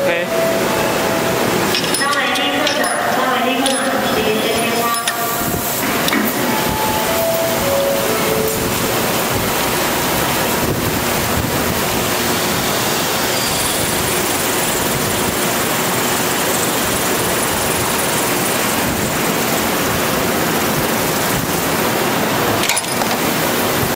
OK。